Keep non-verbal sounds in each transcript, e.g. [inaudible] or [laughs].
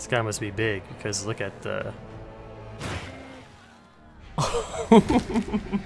This guy must be big because look at the. [laughs]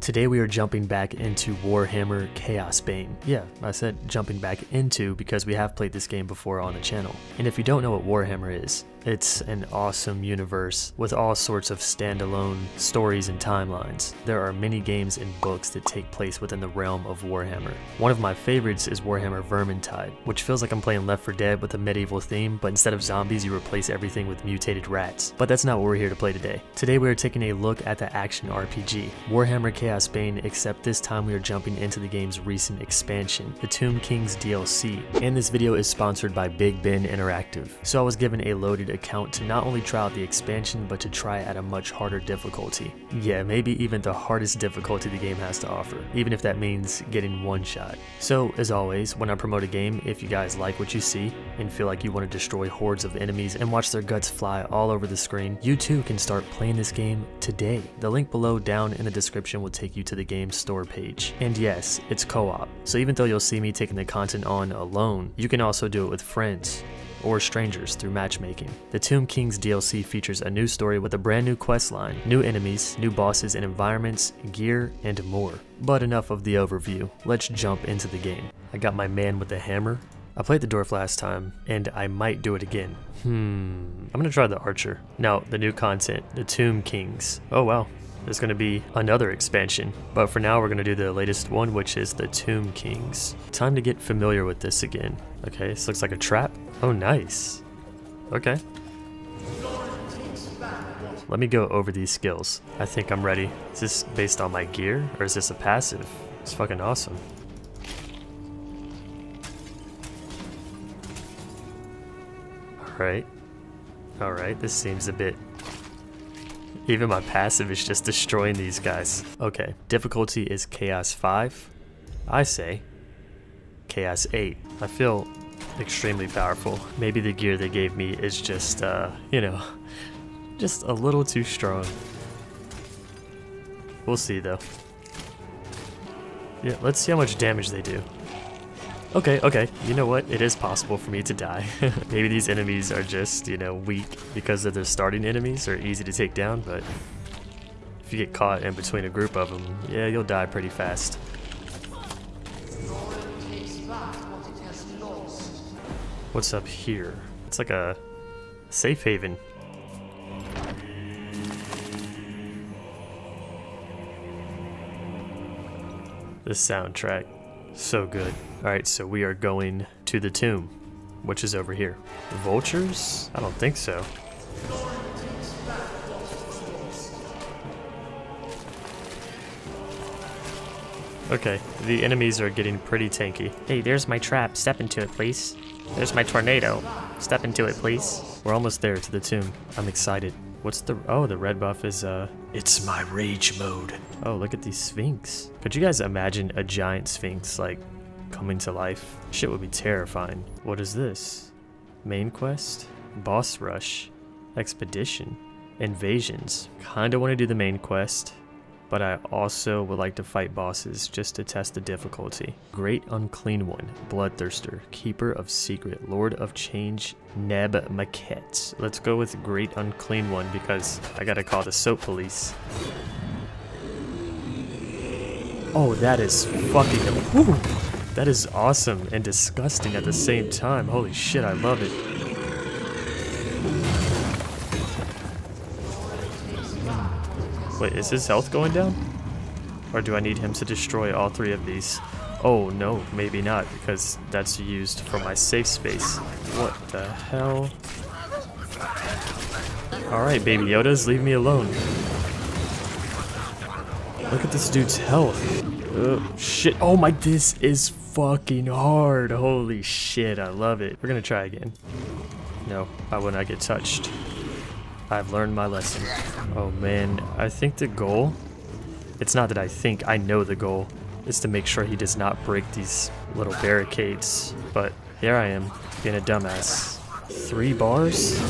Today we are jumping back into Warhammer Chaosbane. Yeah, I said jumping back into because we have played this game before on the channel. And if you don't know what Warhammer is, it's an awesome universe with all sorts of standalone stories and timelines. There are many games and books that take place within the realm of Warhammer. One of my favorites is Warhammer Vermintide, which feels like I'm playing Left 4 Dead with a medieval theme, but instead of zombies you replace everything with mutated rats. But that's not what we're here to play today. Today we are taking a look at the action RPG, Warhammer Chaosbane, except this time we are jumping into the game's recent expansion, the Tomb Kings DLC. And this video is sponsored by Big Ben Interactive. So I was given a loaded account to not only try out the expansion, but to try at a much harder difficulty. Yeah, maybe even the hardest difficulty the game has to offer, even if that means getting one shot. So, as always, when I promote a game, if you guys like what you see and feel like you want to destroy hordes of enemies and watch their guts fly all over the screen, you too can start playing this game today. The link below down in the description will take you to the game's store page. And yes, it's co-op, so even though you'll see me taking the content on alone, you can also do it with friends or strangers through matchmaking. The Tomb Kings DLC features a new story with a brand new quest line, new enemies, new bosses and environments, gear, and more. But enough of the overview, let's jump into the game. I got my man with the hammer. I played the dwarf last time, and I might do it again. Hmm, I'm gonna try the archer. Now, the new content, the Tomb Kings. Oh wow, there's to be another expansion, but for now we're to do the latest one, which is the Tomb Kings. Time to get familiar with this again. Okay, this looks like a trap. Oh, nice. Okay. Let me go over these skills. I think I'm ready. Is this based on my gear, or is this a passive? It's fucking awesome. Alright. Alright, this seems a bit even my passive is just destroying these guys. Okay, difficulty is Chaos 5. I say Chaos 8. I feel extremely powerful. Maybe the gear they gave me is just, uh, you know, just a little too strong. We'll see though. Yeah, let's see how much damage they do. Okay, okay, you know what? It is possible for me to die. [laughs] Maybe these enemies are just, you know, weak because of their starting enemies or easy to take down, but if you get caught in between a group of them, yeah, you'll die pretty fast. What's up here? It's like a safe haven. The soundtrack, so good. Alright, so we are going to the tomb, which is over here. Vultures? I don't think so. Okay, the enemies are getting pretty tanky. Hey, there's my trap. Step into it, please. There's my tornado. Step into it, please. We're almost there to the tomb. I'm excited. What's the... Oh, the red buff is, uh... It's my rage mode. Oh, look at these sphinx. Could you guys imagine a giant sphinx, like, coming to life. Shit would be terrifying. What is this? Main quest? Boss rush? Expedition? Invasions? Kinda wanna do the main quest, but I also would like to fight bosses just to test the difficulty. Great Unclean One, Bloodthirster, Keeper of Secret, Lord of Change, Nebmaket. Let's go with Great Unclean One because I gotta call the soap police. Oh, that is fucking... Whew. That is awesome and disgusting at the same time. Holy shit, I love it. Wait, is his health going down? Or do I need him to destroy all three of these? Oh, no, maybe not, because that's used for my safe space. What the hell? Alright, Baby Yodas, leave me alone. Look at this dude's health. Oh, shit. Oh my, this is fucking hard. Holy shit, I love it. We're gonna try again. No, I will not get touched. I've learned my lesson. Oh man, I think the goal, it's not that I think, I know the goal, is to make sure he does not break these little barricades. But here I am, being a dumbass. Three bars?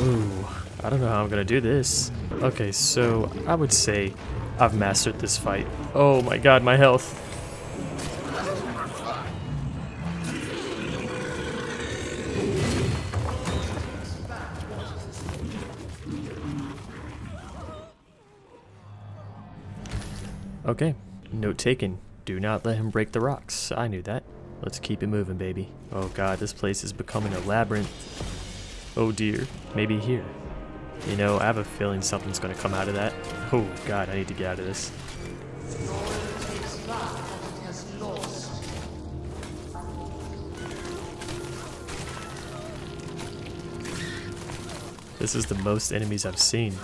Ooh, I don't know how I'm gonna do this. Okay, so I would say I've mastered this fight. Oh my god, my health. Okay, note taken. Do not let him break the rocks. I knew that. Let's keep it moving, baby. Oh god, this place is becoming a labyrinth. Oh dear, maybe here. You know, I have a feeling something's gonna come out of that. Oh god, I need to get out of this. This is the most enemies I've seen.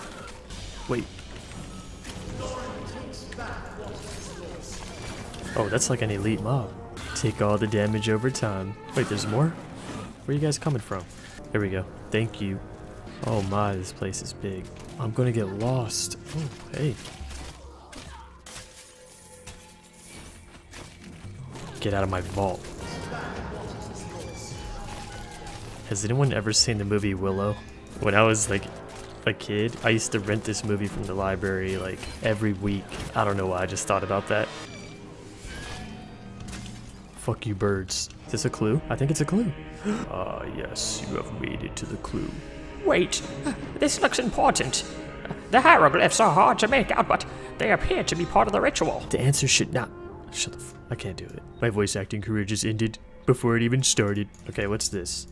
Wait. Oh, that's like an elite mob. Take all the damage over time. Wait, there's more? Where are you guys coming from? Here we go. Thank you. Oh my, this place is big. I'm gonna get lost. Oh, hey. Get out of my vault. Has anyone ever seen the movie Willow? When I was like a kid, I used to rent this movie from the library like every week. I don't know why, I just thought about that. Fuck you birds. Is this a clue? I think it's a clue. [gasps] Ah, yes, you have made it to the clue. Wait, this looks important. The hieroglyphs are hard to make out, but they appear to be part of the ritual. The answer should not. Shut the f- I can't do it. My voice acting career just ended before it even started. Okay, what's this?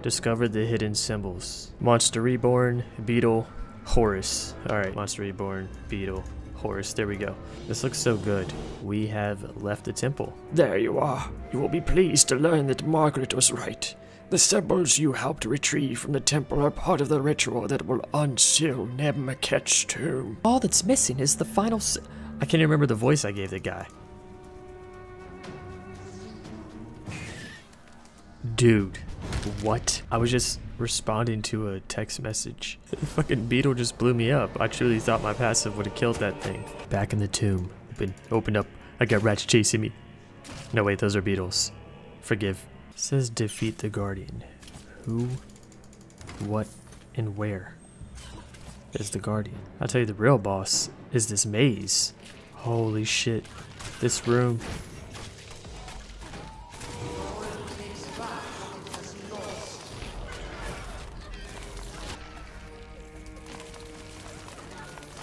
Discover the hidden symbols. Monster Reborn, Beetle, Horus. Alright, Monster Reborn, Beetle, Horus. There we go. This looks so good. We have left the temple. There you are. You will be pleased to learn that Margaret was right. The symbols you helped retrieve from the temple are part of the ritual that will unseal Nebmaket's tomb. All that's missing is the final s- I can't even remember the voice I gave the guy. Dude, what? I was just responding to a text message. The [laughs] fucking beetle just blew me up. I truly thought my passive would have killed that thing. Back in the tomb. Open, open up. I got rats chasing me. No, wait, those are beetles. Forgive. says defeat the guardian. Who, what, and where is the guardian? I'll tell you the real boss is this maze. Holy shit. This room.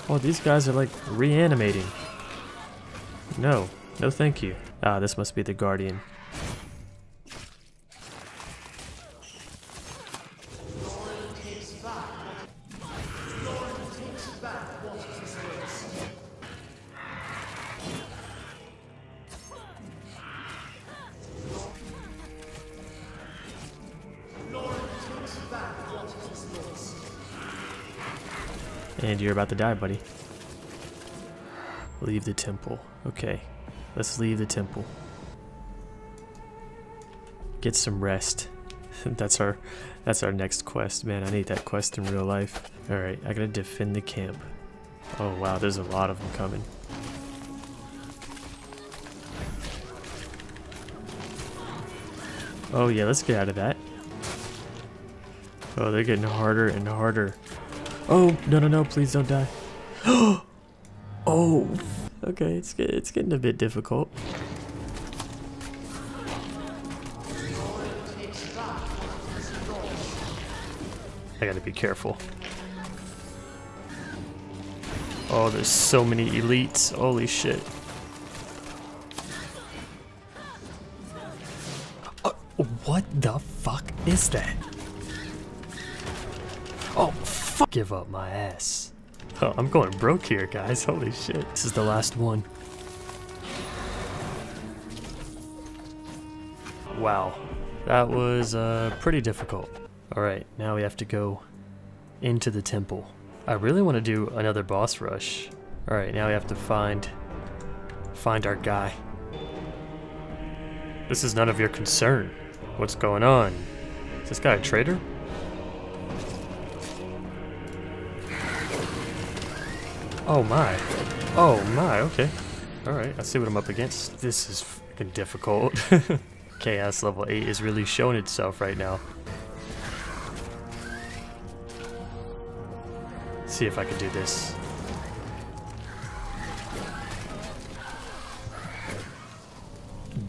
Oh, these guys are like reanimating. No, no thank you. Ah, this must be the Guardian. And you're about to die, buddy. Leave the temple. Okay, let's leave the temple. Get some rest. [laughs] that's our that's our next quest. Man, I need that quest in real life. Alright, I gotta defend the camp. Oh wow, there's a lot of them coming. Oh yeah, let's get out of that. Oh, they're getting harder and harder. Oh, no, no, no, please don't die. [gasps] oh, okay, it's, it's getting a bit difficult. I gotta be careful. Oh, there's so many elites. Holy shit. Uh, what the fuck is that? Fuck. Give up my ass. Oh, I'm going broke here, guys. Holy shit. This is the last one. Wow. That was uh, pretty difficult. Alright, now we have to go into the temple. I really want to do another boss rush. Alright, now we have to find find our guy. This is none of your concern. What's going on? Is this guy a traitor? Oh my. Oh my, okay. Alright, I see what I'm up against. This is fucking difficult. [laughs] Chaos level 8 is really showing itself right now. see if I can do this.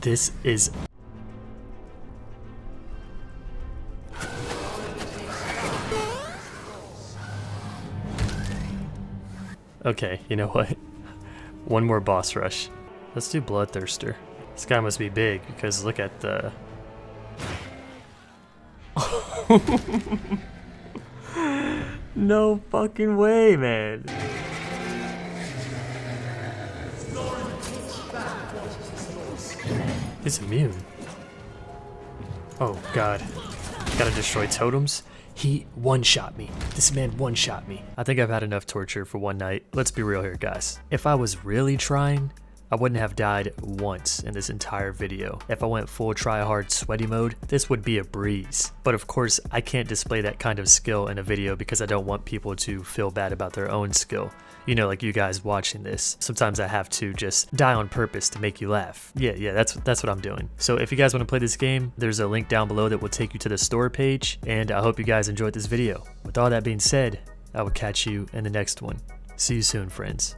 This is Okay, you know what? [laughs] One more boss rush. Let's do Bloodthirster. This guy must be big because look at the. [laughs] no fucking way, man. He's immune. Oh god. Gotta destroy totems? He one-shot me. This man one-shot me. I think I've had enough torture for one night. Let's be real here, guys. If I was really trying, I wouldn't have died once in this entire video. If I went full try hard sweaty mode, this would be a breeze. But of course, I can't display that kind of skill in a video because I don't want people to feel bad about their own skill. You know, like you guys watching this. Sometimes I have to just die on purpose to make you laugh. Yeah, yeah, that's that's what I'm doing. So if you guys want to play this game, there's a link down below that will take you to the store page, and I hope you guys enjoyed this video. With all that being said, I will catch you in the next one. See you soon, friends.